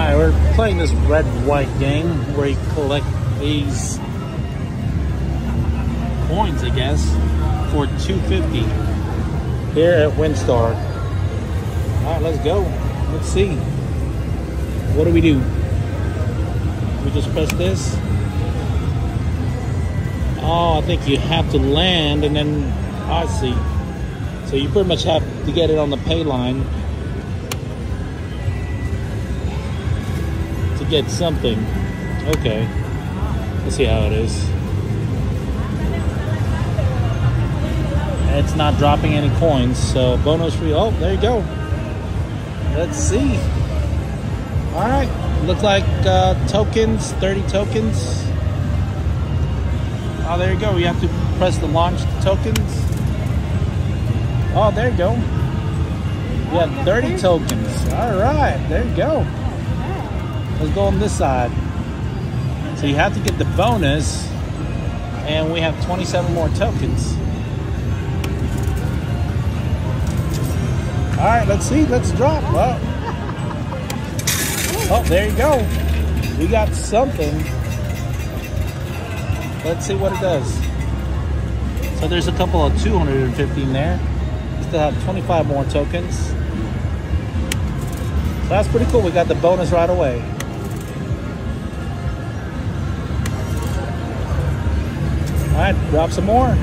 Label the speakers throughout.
Speaker 1: Alright, we're playing this red-white game where you collect these coins, I guess, for 250 here at WinStar. Alright, let's go. Let's see. What do we do? We just press this. Oh, I think you have to land and then I see. So you pretty much have to get it on the pay line get something. Okay. Let's see how it is. It's not dropping any coins, so bonus free. Oh, there you go. Let's see. All right. Looks like uh, tokens, 30 tokens. Oh, there you go. You have to press the launch tokens. Oh, there you go. You have 30 tokens. All right, there you go. Let's go on this side. So you have to get the bonus, and we have 27 more tokens. All right, let's see. Let's drop. Oh, oh there you go. We got something. Let's see what it does. So there's a couple of 215 there. We still have 25 more tokens. So that's pretty cool. We got the bonus right away. Drop some more.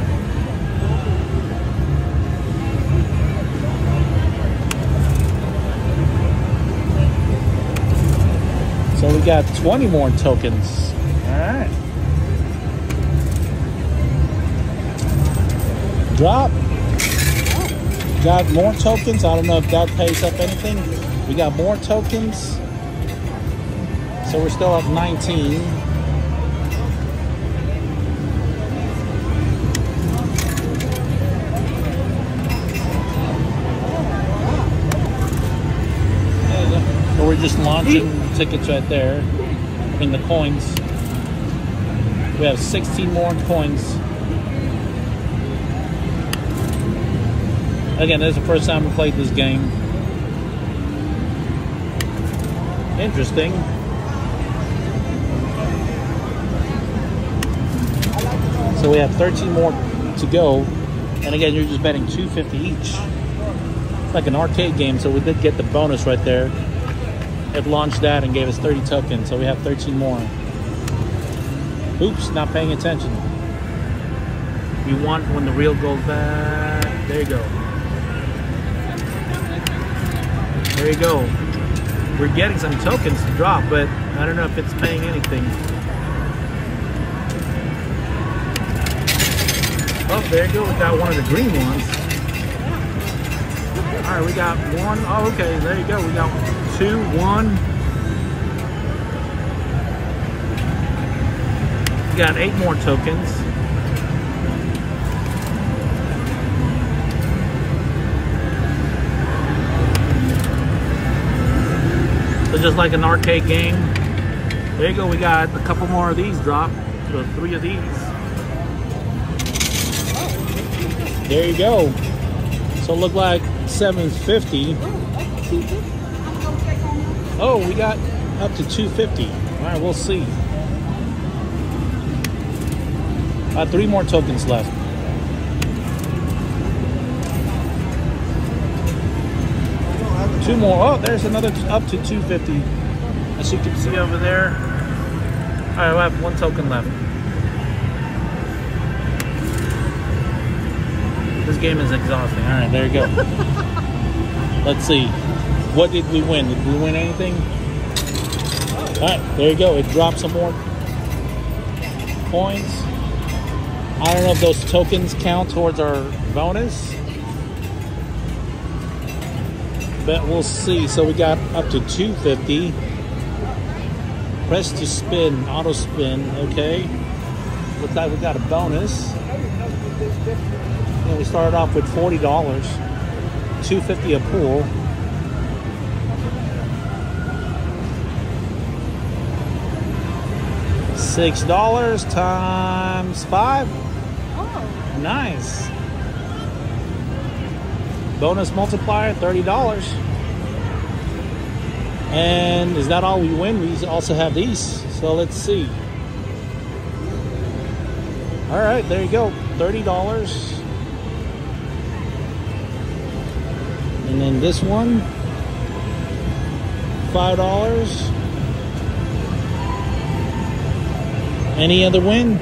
Speaker 1: So we got 20 more tokens. All right. Drop. Got more tokens. I don't know if that pays up anything. We got more tokens. So we're still at 19. We're just launching tickets right there. I mean the coins. We have 16 more coins. Again, this is the first time we played this game. Interesting. So we have 13 more to go. And again, you're just betting 250 each. It's like an arcade game, so we did get the bonus right there. It launched that and gave us 30 tokens, so we have 13 more. Oops, not paying attention. You want when the reel goes back. There you go. There you go. We're getting some tokens to drop, but I don't know if it's paying anything. Oh, there you go. We got one of the green ones. All right, we got one. Oh, okay. There you go. We got two, one. Got eight more tokens. So just like an arcade game. There you go. We got a couple more of these drop. So three of these. There you go. So look like 750. Oh, we got up to 250. All right, we'll see. Uh, three more tokens left. Two more. Oh, there's another up to 250. As you can see over there. All right, we have one token left. This game is exhausting. All right, there you go. Let's see. What did we win? Did we win anything? All right, there you go. It dropped some more coins. I don't know if those tokens count towards our bonus. But we'll see. So we got up to 250. Press to spin, auto spin, okay. Looks like we got a bonus. And we started off with $40. 250 a pool. Six dollars times five.
Speaker 2: Oh,
Speaker 1: Nice. Bonus multiplier, thirty dollars. And is that all we win? We also have these. So let's see. All right, there you go. $30. And then this one, $5. Any other win?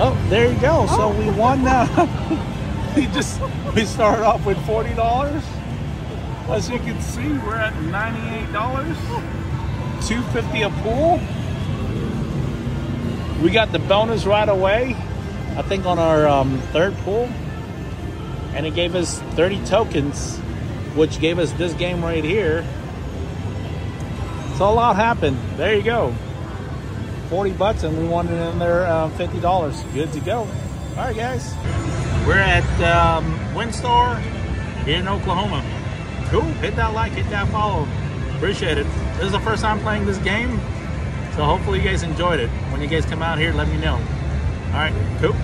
Speaker 1: Oh, there you go. So we won now. we just we started off with forty dollars. As you can see, we're at ninety-eight dollars. Two fifty a pool. We got the bonus right away. I think on our um, third pool, and it gave us thirty tokens, which gave us this game right here. So a lot happened. There you go. 40 bucks and we wanted in there uh, $50. Good to go. All right, guys. We're at um, WinStar in Oklahoma. Cool. Hit that like, hit that follow. Appreciate it. This is the first time playing this game, so hopefully you guys enjoyed it. When you guys come out here, let me know. All right, cool.